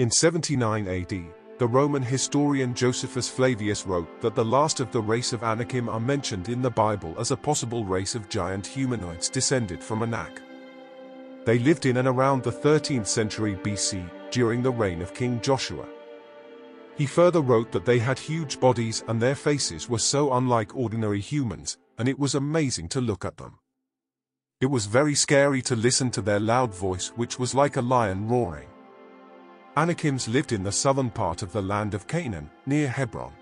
In 79 AD, the Roman historian Josephus Flavius wrote that the last of the race of Anakim are mentioned in the Bible as a possible race of giant humanoids descended from Anak. They lived in and around the 13th century BC, during the reign of King Joshua. He further wrote that they had huge bodies and their faces were so unlike ordinary humans, and it was amazing to look at them. It was very scary to listen to their loud voice which was like a lion roaring. Anakims lived in the southern part of the land of Canaan, near Hebron.